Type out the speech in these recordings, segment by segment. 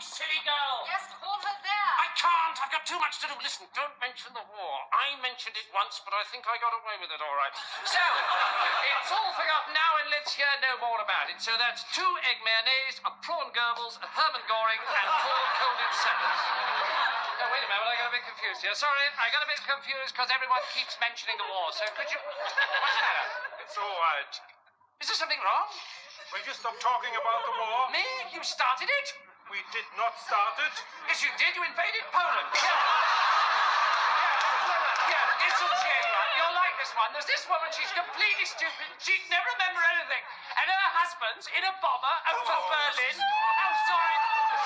silly girl! Yes, hold her there. I can't. I've got too much to do. Listen, don't mention the war. I mentioned it once, but I think I got away with it all right. So, it's all forgotten now, and let's hear no more about it. So that's two egg mayonnaise, a prawn Goebbels, a Hermann Goring, and four Colditz salads. No, wait a minute. I got a bit confused here. Sorry, I got a bit confused because everyone keeps mentioning the war. So could you... What's the matter? It's all right. Is there something wrong? Will you stop talking about the war? Me? You started it? We did not start it. Yes, you did. You invaded Poland. Yeah. Yeah, yeah, it's a shame, right? You're like this one. There's this woman, she's completely stupid. She'd never remember anything. And her husband's in a bomber over Oh, Berlin. Oh, sorry.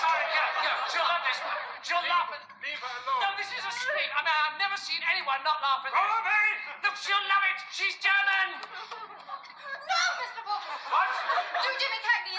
Sorry, yeah, yeah. She'll love this one. She'll laugh at... Leave her alone. No, this is a street. I mean, I've never seen anyone not laugh at this. Colby! Look, she'll love it. She's German. No, Mr. Bolton. What? Do Jimmy Cagney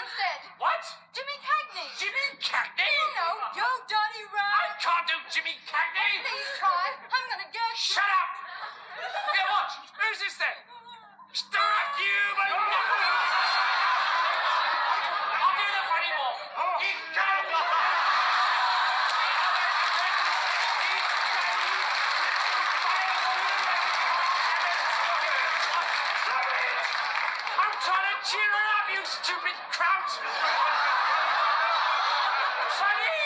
I'm trying to cheer her up, you stupid kraut! Funny?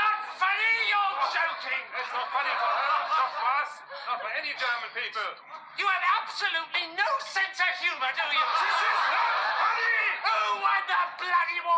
Not funny, you're joking! It's not funny for her, not for us, not for any German people. You have absolutely no sense of humor, do you? This is not funny! Who won the bloody anyway?